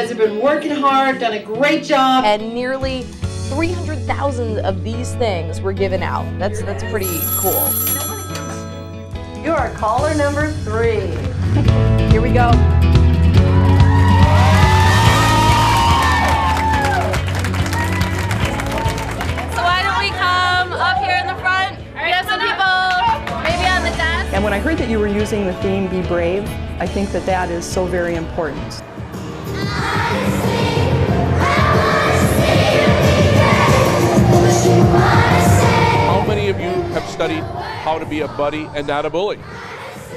guys have been working hard, done a great job. And nearly 300,000 of these things were given out. That's that's pretty cool. You are caller number three. Here we go. So why don't we come up here in the front? We have some people maybe on the desk. And when I heard that you were using the theme Be Brave, I think that that is so very important. How many of you have studied how to be a buddy and not a bully?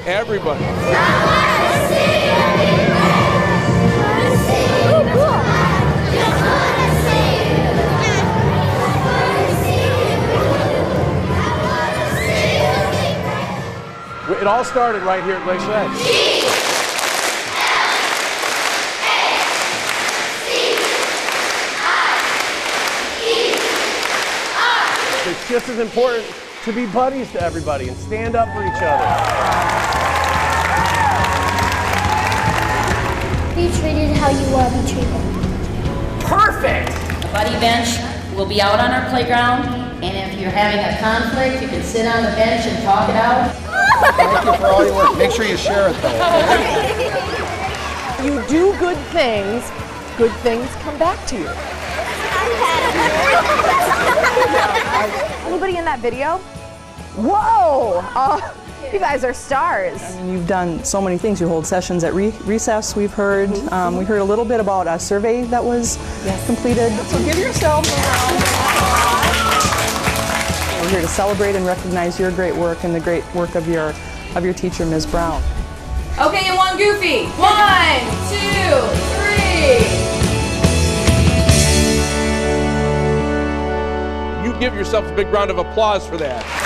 Everybody. It all started right here at Glacier Edge. It's just as important to be buddies to everybody and stand up for each other. Be treated how you want to be treated. Perfect. Buddy bench will be out on our playground, and if you're having a conflict, you can sit on the bench and talk it out. Thank you for all your work. Make sure you share it though. You do good things, good things come back to you. Anybody in that video? Whoa! Oh, you guys are stars. And you've done so many things. You hold sessions at re- recess, we've heard. Um, we heard a little bit about a survey that was completed. So give yourself a round. We're here to celebrate and recognize your great work and the great work of your, of your teacher, Ms. Brown. Okay, and one goofy. One, two, You give yourself a big round of applause for that.